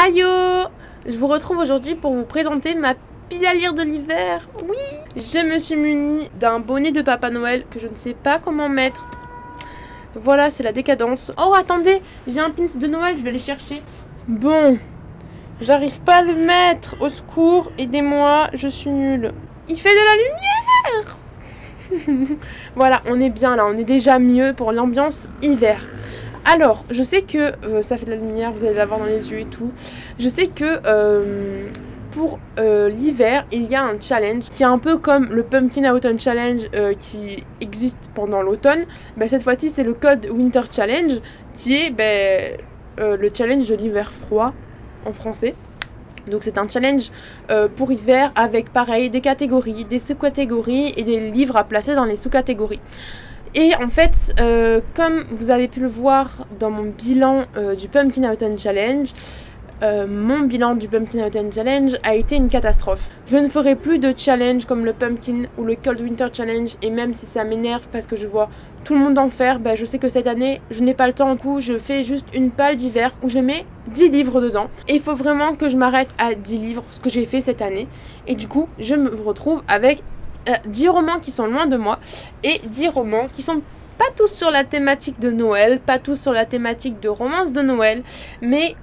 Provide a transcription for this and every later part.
Ayo Je vous retrouve aujourd'hui pour vous présenter ma pile lire de l'hiver. Oui Je me suis munie d'un bonnet de Papa Noël que je ne sais pas comment mettre. Voilà, c'est la décadence. Oh, attendez J'ai un pins de Noël, je vais les chercher. Bon. J'arrive pas à le mettre. Au secours, aidez-moi, je suis nulle. Il fait de la lumière Voilà, on est bien là, on est déjà mieux pour l'ambiance hiver. Alors, je sais que euh, ça fait de la lumière, vous allez l'avoir dans les yeux et tout. Je sais que euh, pour euh, l'hiver, il y a un challenge qui est un peu comme le Pumpkin Autumn Challenge qui existe pendant l'automne. Bah, cette fois-ci, c'est le Code Winter Challenge qui est bah, le challenge de l'hiver froid en français. Donc c'est un challenge pour hiver avec pareil des catégories, des sous-catégories et des livres à placer dans les sous-catégories. Et en fait, euh, comme vous avez pu le voir dans mon bilan euh, du Pumpkin Autumn Challenge, euh, mon bilan du Pumpkin Autumn Challenge a été une catastrophe. Je ne ferai plus de challenge comme le Pumpkin ou le Cold Winter Challenge et même si ça m'énerve parce que je vois tout le monde en faire, bah, je sais que cette année je n'ai pas le temps. Du coup, je fais juste une palle d'hiver où je mets 10 livres dedans. Et il faut vraiment que je m'arrête à 10 livres, ce que j'ai fait cette année. Et du coup, je me retrouve avec 10 euh, romans qui sont loin de moi et 10 romans qui sont pas tous sur la thématique de Noël, pas tous sur la thématique de romance de Noël, mais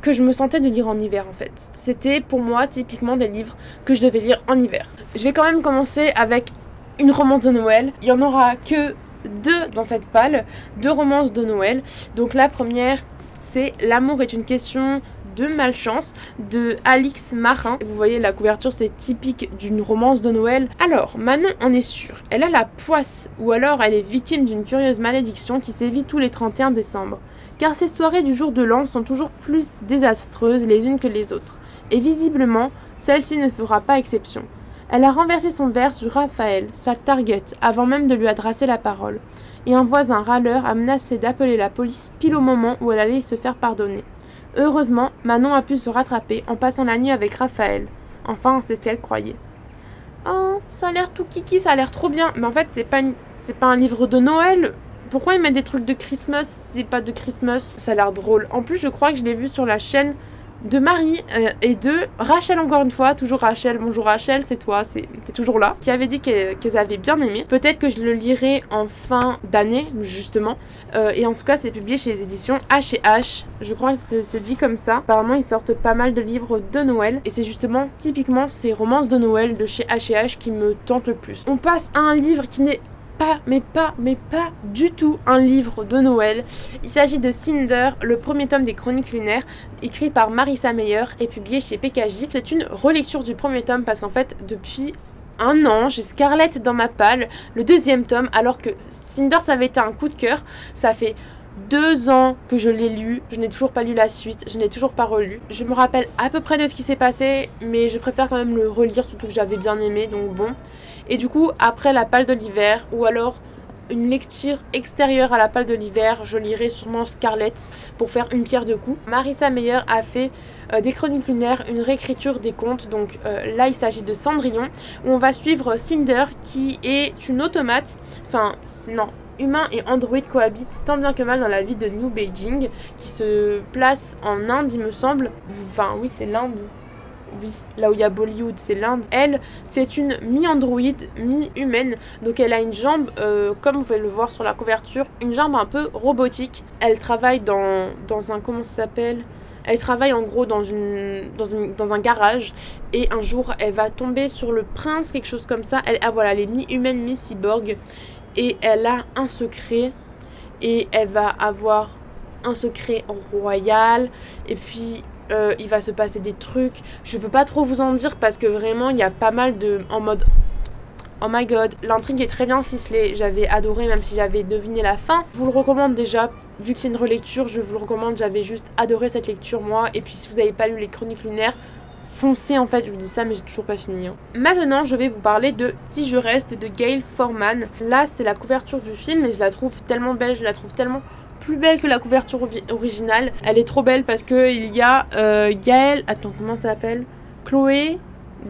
que je me sentais de lire en hiver en fait. C'était pour moi typiquement des livres que je devais lire en hiver. Je vais quand même commencer avec une romance de Noël. Il y en aura que deux dans cette palle, deux romances de Noël. Donc la première, c'est L'amour est une question de malchance de Alix Marin. Vous voyez la couverture c'est typique d'une romance de Noël. Alors Manon en est sûre, elle a la poisse ou alors elle est victime d'une curieuse malédiction qui sévit tous les 31 décembre. Car ces soirées du jour de l'an sont toujours plus désastreuses les unes que les autres. Et visiblement, celle-ci ne fera pas exception. Elle a renversé son verre sur Raphaël, sa target, avant même de lui adresser la parole. Et un voisin râleur a menacé d'appeler la police pile au moment où elle allait se faire pardonner. Heureusement, Manon a pu se rattraper en passant la nuit avec Raphaël. Enfin, c'est ce qu'elle croyait. Oh, ça a l'air tout kiki, ça a l'air trop bien. Mais en fait, c'est pas, un livre de Noël. Pourquoi il met des trucs de Christmas c'est pas de Christmas? Ça a l'air drôle. En plus, je crois que je l'ai vu sur la chaîne de Marie euh, et de Rachel encore une fois, toujours Rachel, bonjour Rachel, c'est toi, c'est toujours là, qui avait dit qu'elles avaient bien aimé. Peut-être que je le lirai en fin d'année, justement. Euh, et en tout cas, c'est publié chez les éditions H&H. Je crois que c'est dit comme ça. Apparemment, ils sortent pas mal de livres de Noël. Et c'est justement, typiquement, ces romances de Noël de chez H&H qui me tentent le plus. On passe à un livre qui n'est mais pas, mais pas du tout un livre de Noël. Il s'agit de Cinder, le premier tome des Chroniques lunaires, écrit par Marissa Meyer et publié chez PKJ. C'est une relecture du premier tome parce qu'en fait, depuis un an, j'ai Scarlett dans ma palle, le deuxième tome, alors que Cinder, ça avait été un coup de cœur. Ça fait deux ans que je l'ai lu, je n'ai toujours pas lu la suite, je n'ai toujours pas relu. Je me rappelle à peu près de ce qui s'est passé, mais je préfère quand même le relire, surtout que j'avais bien aimé, donc bon. Et du coup, après la palle de l'hiver, ou alors une lecture extérieure à la palle de l'hiver, je lirai sûrement Scarlett pour faire une pierre de coups. Marissa Meyer a fait euh, des chroniques lunaires, une réécriture des contes. Donc euh, là, il s'agit de Cendrillon, où on va suivre Cinder, qui est une automate. Enfin, non, humains et androïdes cohabitent tant bien que mal dans la ville de New Beijing, qui se place en Inde, il me semble. Enfin, oui, c'est l'Inde. Oui, là où il y a Bollywood, c'est l'Inde. Elle, c'est une mi-androïde, mi-humaine. Donc elle a une jambe, euh, comme vous pouvez le voir sur la couverture, une jambe un peu robotique. Elle travaille dans, dans un... Comment ça s'appelle? Elle travaille en gros dans, une, dans, une, dans, un garage et un jour elle va tomber sur le prince, quelque chose comme ça. Elle, ah voilà, elle est mi-humaine, mi-cyborg et elle a un secret et elle va avoir un secret royal et puis euh, il va se passer des trucs. Je peux pas trop vous en dire parce que vraiment il y a pas mal de en mode Oh my god, l'intrigue est très bien ficelée, j'avais adoré même si j'avais deviné la fin. Je vous le recommande déjà, vu que c'est une relecture, je vous le recommande, j'avais juste adoré cette lecture moi. Et puis si vous n'avez pas lu les chroniques lunaires, en fait, je vous dis ça mais j'ai toujours pas fini. Hein. Maintenant je vais vous parler de Si je reste de Gail Forman. Là c'est la couverture du film et je la trouve tellement belle, je la trouve tellement plus belle que la couverture originale. Elle est trop belle parce que il y a euh, attends comment ça s'appelle? Chloé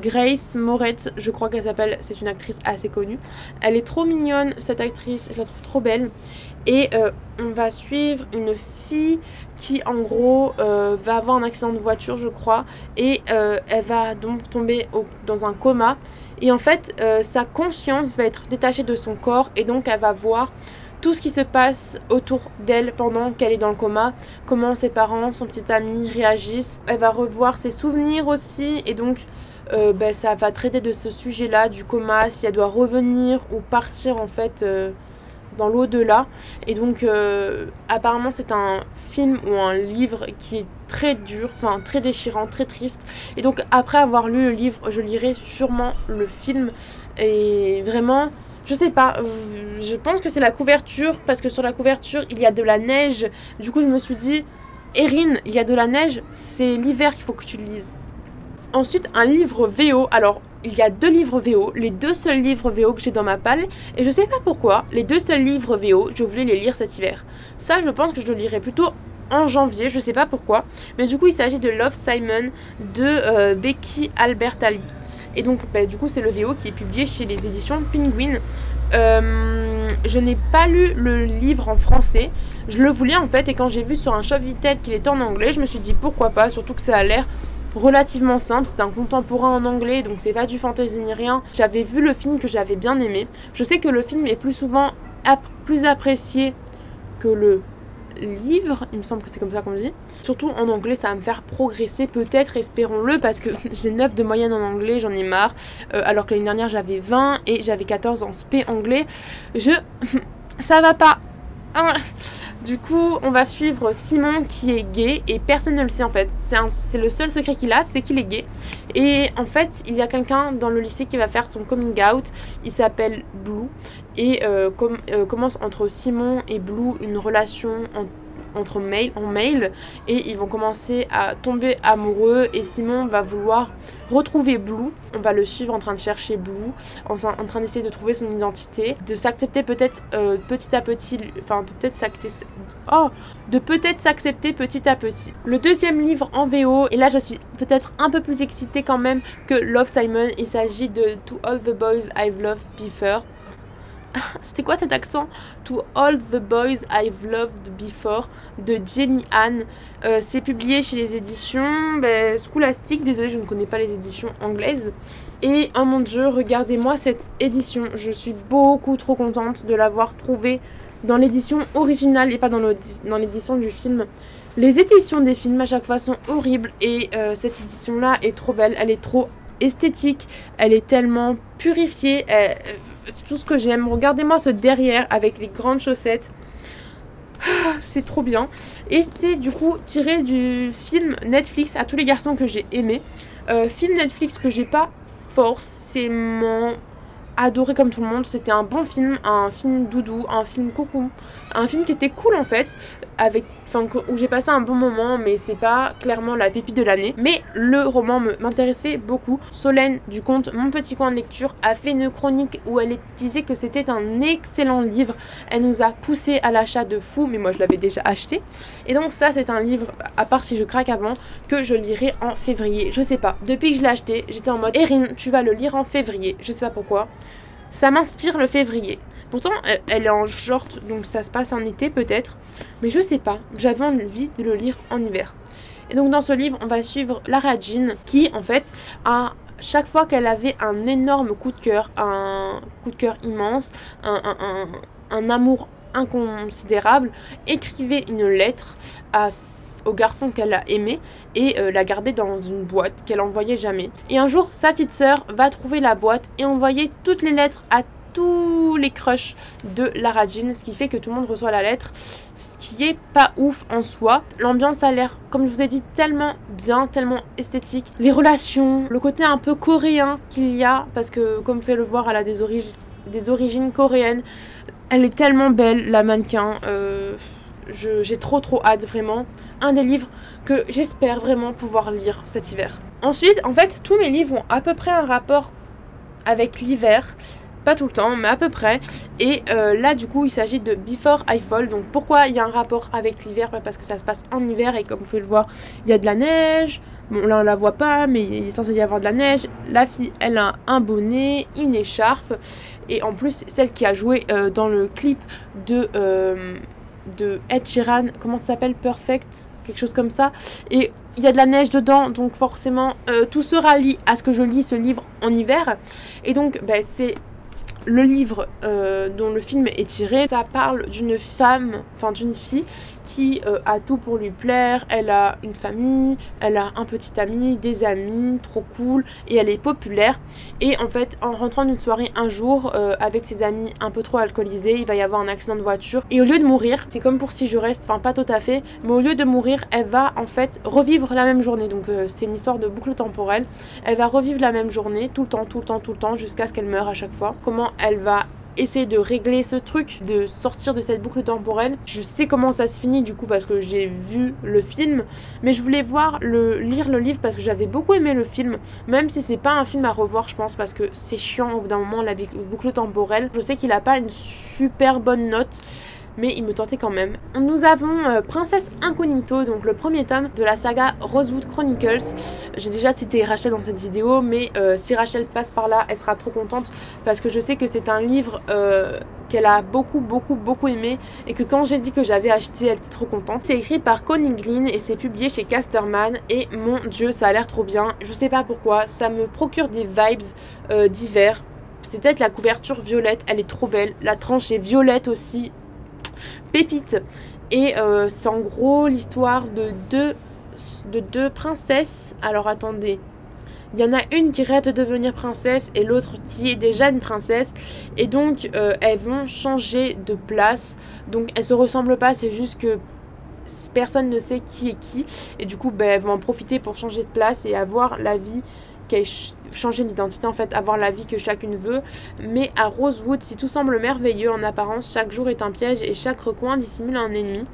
Grace Moretz, je crois qu'elle s'appelle, c'est une actrice assez connue. Elle est trop mignonne cette actrice, je la trouve trop belle. Et euh, on va suivre une fille qui en gros euh, va avoir un accident de voiture je crois et euh, elle va donc tomber dans un coma et en fait sa conscience va être détachée de son corps et donc elle va voir tout ce qui se passe autour d'elle pendant qu'elle est dans le coma, comment ses parents, son petit ami réagissent. Elle va revoir ses souvenirs aussi et donc ben, ça va traiter de ce sujet-là, du coma, si elle doit revenir ou partir en fait dans l'au-delà. Et donc, euh, apparemment, c'est un film ou un livre qui est très dur, enfin très déchirant, très triste. Et donc, après avoir lu le livre, je lirai sûrement le film. Et vraiment, je sais pas, euh, je pense que c'est la couverture, parce que sur la couverture, il y a de la neige. Du coup, je me suis dit, Erin, il y a de la neige, c'est l'hiver qu'il faut que tu lises. Ensuite, un livre VO. Alors, il y a deux livres VO, les deux seuls livres VO que j'ai dans ma palle, et je sais pas pourquoi, les deux seuls livres VO, je voulais les lire cet hiver. Ça, je pense que je le lirai plutôt en janvier, je sais pas pourquoi, mais du coup, il s'agit de Love Simon de euh, Becky Albertalli. Et donc, bah, du coup, c'est le VO qui est publié chez les éditions Penguin. Euh, je n'ai pas lu le livre en français. Je le voulais en fait, et quand j'ai vu sur un shop Vinted qu'il était en anglais, je me suis dit pourquoi pas, surtout que ça a l'air relativement simple. C'est un contemporain en anglais, donc c'est pas du fantasy ni rien. J'avais vu le film que j'avais bien aimé. Je sais que le film est plus souvent plus apprécié que le livre, il me semble que c'est comme ça qu'on dit. Surtout en anglais, ça va me faire progresser, peut-être, espérons-le, parce que j'ai 9 de moyenne en anglais, j'en ai marre. Euh, alors que l'année dernière, j'avais 20 et j'avais 14 en SP anglais. Je... ça va pas. Ah. Du coup, on va suivre Simon qui est gay et personne ne le sait en fait. C'est le seul secret qu'il a, c'est qu'il est gay. Et en fait, il y a quelqu'un dans le lycée qui va faire son coming out. Il s'appelle Blue et euh, euh, commence entre Simon et Blue une relation en entre mail, en mail et ils vont commencer à tomber amoureux et Simon va vouloir retrouver Blue. On va le suivre en train de chercher Blue, en, train d'essayer de trouver son identité, de s'accepter peut-être euh, petit à petit, enfin peut-être s'accepter... Oh de peut-être s'accepter petit à petit. Le deuxième livre en VO, et là je suis peut-être un peu plus excitée quand même que Love Simon, il s'agit de To All the Boys I've Loved Before. C'était quoi cet accent? To All the Boys I've Loved Before de Jenny Ann. Euh, c'est publié chez les éditions ben, Scholastic. Désolée, je ne connais pas les éditions anglaises. Et oh mon dieu, regardez-moi cette édition. Je suis beaucoup trop contente de l'avoir trouvée dans l'édition originale et pas dans l'édition du film. Les éditions des films à chaque fois sont horribles et euh, cette édition là est trop belle, elle est trop esthétique, elle est tellement purifiée, c'est tout ce que j'aime. Regardez-moi ce derrière avec les grandes chaussettes. Ah, c'est trop bien. Et c'est du coup tiré du film Netflix à tous les garçons que j'ai aimé. Euh, film Netflix que j'ai pas forcément adoré comme tout le monde. C'était un bon film, un film doudou, un film coucou, un film qui était cool en fait, avec où j'ai passé un bon moment, mais c'est pas clairement la pépite de l'année. Mais le roman m'intéressait beaucoup. Solène du conte Mon Petit Coin de Lecture a fait une chronique où elle disait que c'était un excellent livre. Elle nous a poussé à l'achat de fou, mais moi je l'avais déjà acheté. Et donc ça c'est un livre, à part si je craque avant, que je lirai en février. Je sais pas. Depuis que je l'ai acheté, j'étais en mode Erin, tu vas le lire en février. Je sais pas pourquoi. Ça m'inspire le février. Pourtant, elle est en short, donc ça se passe en été peut-être. Mais je sais pas, j'avais envie de le lire en hiver. Et donc dans ce livre, on va suivre Lara Jean qui en fait a chaque fois qu'elle avait un énorme coup de cœur, un coup de cœur immense, un, amour inconsidérable, écrivait une lettre au garçon qu'elle a aimé et euh, la gardait dans une boîte qu'elle envoyait jamais. Et un jour, sa petite sœur va trouver la boîte et envoyer toutes les lettres à tous les crushs de Lara Jean, ce qui fait que tout le monde reçoit la lettre, ce qui est pas ouf en soi. L'ambiance a l'air, comme je vous ai dit, tellement bien, tellement esthétique. Les relations, le côté un peu coréen qu'il y a, parce que comme vous pouvez le voir, elle a des, origines des origines coréennes. Elle est tellement belle, la mannequin. Euh, j'ai trop trop hâte, vraiment. Un des livres que j'espère vraiment pouvoir lire cet hiver. Ensuite, en fait, tous mes livres ont à peu près un rapport avec l'hiver pas tout le temps, mais à peu près. Et euh, là, du coup, il s'agit de Before I Fall. Donc, pourquoi il y a un rapport avec l'hiver? Bah, Parce que ça se passe en hiver et comme vous pouvez le voir, il y a de la neige, Bon, là, on la voit pas, mais il est censé y avoir de la neige. La fille, elle a un bonnet, une écharpe. Et en plus, celle qui a joué euh, dans le clip de, euh, de Ed Sheeran, comment ça s'appelle? Perfect? Quelque chose comme ça. Et il y a de la neige dedans, donc forcément, tout se rallie à ce que je lis ce livre en hiver. Et donc, ben, c'est le livre dont le film est tiré. Ça parle d'une femme, enfin d'une fille qui euh, a tout pour lui plaire. Elle a une famille, elle a un petit ami, des amis, trop cool, et elle est populaire. Et en fait, en rentrant d'une soirée un jour euh, avec ses amis un peu trop alcoolisés, il va y avoir un accident de voiture. Et au lieu de mourir, c'est comme pour si je reste, enfin pas tout à fait, mais au lieu de mourir, elle va en fait revivre la même journée. Donc euh, c'est une histoire de boucle temporelle. Elle va revivre la même journée tout le temps, tout le temps, tout le temps, jusqu'à ce qu'elle meure à chaque fois. Comment elle va essayer de régler ce truc, de sortir de cette boucle temporelle. Je sais comment ça se finit du coup parce que j'ai vu le film, mais je voulais voir le lire le livre parce que j'avais beaucoup aimé le film, même si c'est pas un film à revoir, je pense, parce que c'est chiant au bout d'un moment la boucle temporelle. Je sais qu'il a pas une super bonne note mais il me tentait quand même. Nous avons euh, Princesse Incognito, donc le premier tome de la saga Rosewood Chronicles. J'ai déjà cité Rachel dans cette vidéo, mais euh, si Rachel passe par là, elle sera trop contente parce que je sais que c'est un livre euh, qu'elle a beaucoup beaucoup beaucoup aimé et que quand j'ai dit que j'avais acheté, elle était trop contente. C'est écrit par Connie Green et c'est publié chez Casterman et mon dieu, ça a l'air trop bien. Je sais pas pourquoi, ça me procure des vibes d'hiver. C'est peut-être la couverture violette, elle est trop belle. La tranche est violette aussi, Pépite. Et euh, c'est en gros l'histoire de deux, de deux princesses. Alors attendez. Il y en a une qui rêve de devenir princesse et l'autre qui est déjà une princesse. Et donc, euh, elles vont changer de place. Donc, elles se ressemblent pas. C'est juste que personne ne sait qui est qui. Et du coup, ben, elles vont en profiter pour changer de place et avoir la vie changer d'identité en fait, avoir la vie que chacune veut. Mais à Rosewood, si tout semble merveilleux en apparence, chaque jour est un piège et chaque recoin dissimule un ennemi.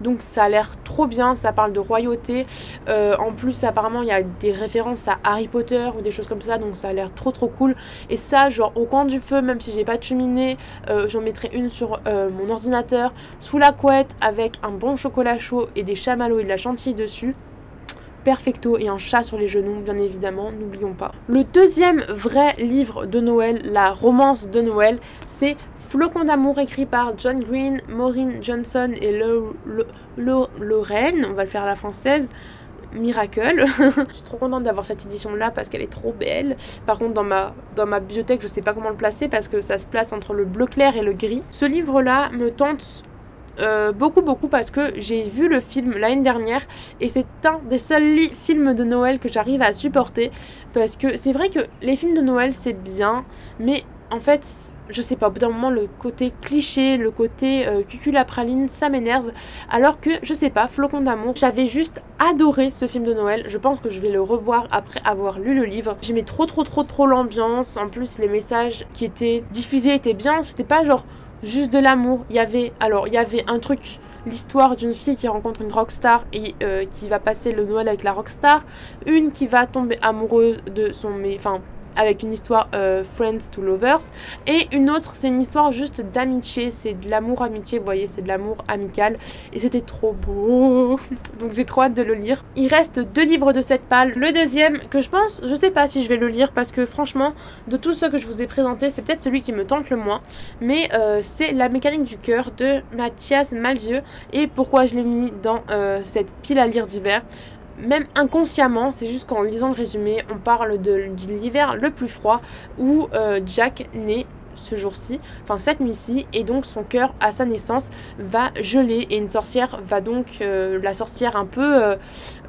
Donc ça a l'air trop bien, ça parle de royauté. Euh, en plus, apparemment, il y a des références à Harry Potter ou des choses comme ça, donc ça a l'air trop trop cool. Et ça, genre au coin du feu, même si j'ai pas de cheminée, euh, j'en mettrai une sur euh, mon ordinateur, sous la couette, avec un bon chocolat chaud et des chamallows et de la chantilly dessus perfecto et un chat sur les genoux, bien évidemment, n'oublions pas. Le deuxième vrai livre de Noël, la romance de Noël, c'est Flocon d'amour écrit par John Green, Maureen Johnson et Lorraine, on va le faire à la française. Miracle. je suis trop contente d'avoir cette édition là parce qu'elle est trop belle. Par contre dans ma, dans ma bibliothèque je sais pas comment le placer parce que ça se place entre le bleu clair et le gris. Ce livre là me tente euh, beaucoup beaucoup parce que j'ai vu le film l'année dernière et c'est un des seuls films de Noël que j'arrive à supporter parce que c'est vrai que les films de Noël c'est bien mais en fait je sais pas au bout d'un moment le côté cliché le côté euh, cuculapraline ça m'énerve. Alors que je sais pas Flocon d'amour j'avais juste adoré ce film de Noël. Je pense que je vais le revoir après avoir lu le livre. J'aimais trop trop trop trop l'ambiance. En plus les messages qui étaient diffusés étaient bien. C'était pas genre juste de l'amour. Il y avait, alors, il y avait un truc, l'histoire d'une fille qui rencontre une rockstar et euh, qui va passer le Noël avec la rockstar. Une qui va tomber amoureuse de son, enfin, avec une histoire euh, Friends to Lovers. Et une autre, c'est une histoire juste d'amitié. C'est de l'amour amitié, vous voyez, c'est de l'amour amical. Et c'était trop beau. Donc j'ai trop hâte de le lire. Il reste deux livres de cette palle. Le deuxième, que je pense, je sais pas si je vais le lire parce que franchement, de tous ceux que je vous ai présentés, c'est peut-être celui qui me tente le moins. Mais euh, c'est La mécanique du cœur de Mathias Malzieu. Et pourquoi je l'ai mis dans euh, cette pile à lire d'hiver même inconsciemment, c'est juste qu'en lisant le résumé, on parle de, l'hiver le plus froid où euh, Jack naît ce jour-ci, enfin cette nuit-ci, et donc son cœur à sa naissance va geler et une sorcière va donc, euh, la sorcière un peu,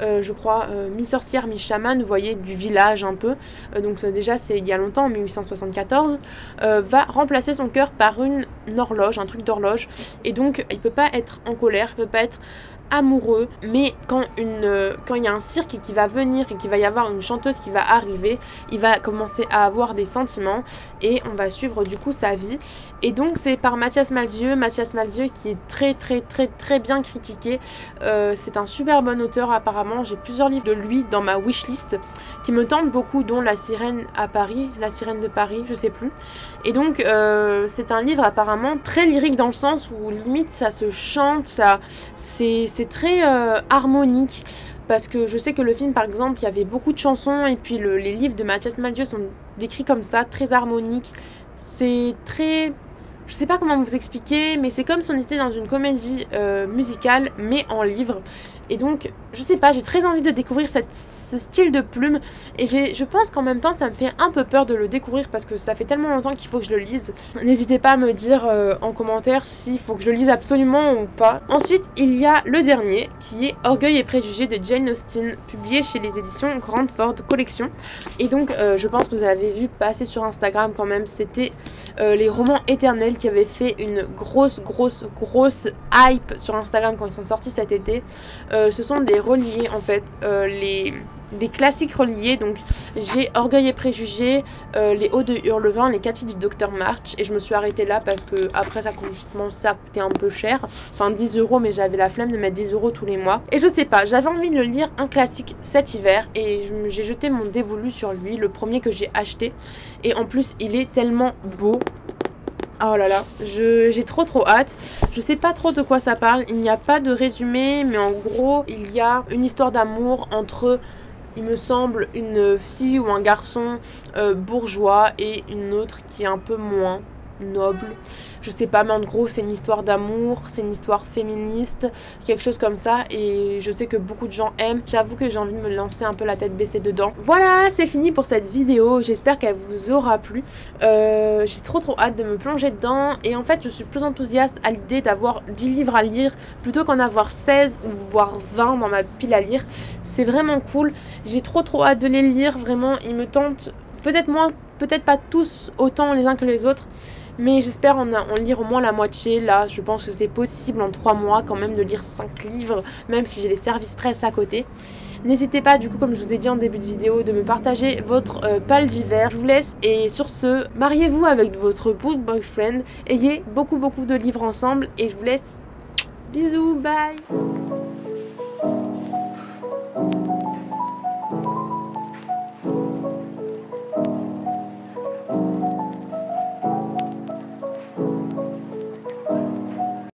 euh, je crois, mi-sorcière, mi-chaman, vous voyez, du village un peu, donc déjà c'est il y a longtemps, en 1874, va remplacer son cœur par une horloge, un truc d'horloge, et donc il peut pas être en colère, il peut pas être amoureux, mais quand il y a un cirque qui va venir et qu'il va y avoir une chanteuse qui va arriver, il va commencer à avoir des sentiments et on va suivre du coup sa vie. Et donc c'est par Mathias Malzieu, Mathias Malzieu qui est très très très très bien critiqué. Euh, c'est un super bon auteur apparemment. J'ai plusieurs livres de lui dans ma wishlist qui me tentent beaucoup, dont La sirène à Paris, La sirène de Paris, je sais plus. Et donc euh, c'est un livre apparemment très lyrique dans le sens où limite ça se chante, ça c'est très euh, harmonique. parce que je sais que le film par exemple il y avait beaucoup de chansons et puis les livres de Mathias Maldieu sont décrits comme ça, très harmoniques. C'est très je sais pas comment vous expliquer, mais c'est comme si on était dans une comédie euh, musicale, mais en livre. Et donc, je sais pas, j'ai très envie de découvrir ce style de plume. Et je pense qu'en même temps, ça me fait un peu peur de le découvrir parce que ça fait tellement longtemps qu'il faut que je le lise. N'hésitez pas à me dire euh, en commentaire s'il faut que je le lise absolument ou pas. Ensuite, il y a le dernier qui est Orgueil et Préjugés de Jane Austen, publié chez les éditions Grandford Collection. Et donc, euh, je pense que vous avez vu passer sur Instagram quand même, c'était euh, les romans éternels qui avaient fait une grosse, grosse, grosse hype sur Instagram quand ils sont sortis cet été. Euh, ce sont des reliés en fait, euh, les des classiques reliés. Donc j'ai Orgueil et Préjugés, euh, Les Hauts de Hurlevent, Les quatre filles du Docteur March. Et je me suis arrêtée là parce que après ça commençait à coûter un peu cher. Enfin 10 euros, mais j'avais la flemme de mettre 10 euros tous les mois. Et je sais pas, j'avais envie de lire un classique cet hiver. Et j'ai jeté mon dévolu sur lui, le premier que j'ai acheté. Et en plus, il est tellement beau. Oh là là, j'ai trop trop hâte. Je sais pas trop de quoi ça parle. Il n'y a pas de résumé, mais en gros, il y a une histoire d'amour entre, il me semble, une fille ou un garçon euh, bourgeois et une autre qui est un peu moins noble. Je sais pas, mais en gros, c'est une histoire d'amour, c'est une histoire féministe, quelque chose comme ça. Et je sais que beaucoup de gens aiment. J'avoue que j'ai envie de me lancer un peu la tête baissée dedans. Voilà, c'est fini pour cette vidéo. J'espère qu'elle vous aura plu. Euh, j'ai trop trop hâte de me plonger dedans. Et en fait, je suis plus enthousiaste à l'idée d'avoir 10 livres à lire plutôt qu'en avoir 16 ou voire 20 dans ma pile à lire. C'est vraiment cool. J'ai trop trop hâte de les lire. Vraiment, ils me tentent. Peut-être moins, peut-être pas tous autant les uns que les autres. Mais j'espère en, lire au moins la moitié. Là, je pense que c'est possible en 3 mois quand même de lire 5 livres, même si j'ai les services presse à côté. N'hésitez pas, du coup, comme je vous ai dit en début de vidéo, de me partager votre euh, pal d'hiver. Je vous laisse et sur ce, mariez-vous avec votre good boyfriend. Ayez beaucoup, beaucoup de livres ensemble et je vous laisse. Bisous, bye